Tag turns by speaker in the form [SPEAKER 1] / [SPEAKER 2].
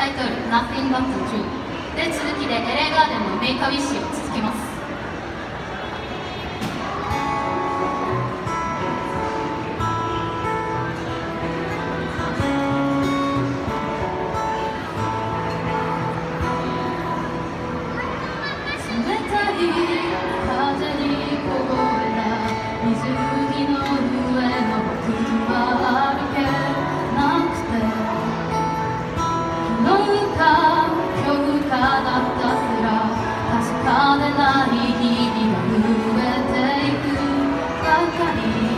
[SPEAKER 1] タイトル「Nothing But True」で続きでエレガーデンの「メイカウィッシュ」を続きます。冷たい。Thank you.